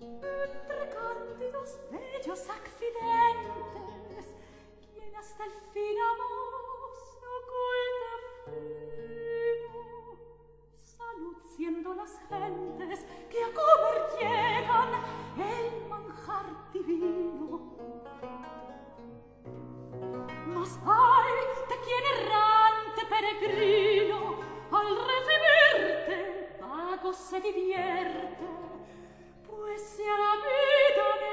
Entre cantidos bellos accidentes Quien hasta el fin amor se oculta fino. Salud siendo las gentes que a comer llegan El manjar divino. Mas ay de quien errante peregrino Al recibir largo se divierte, pues se la vida me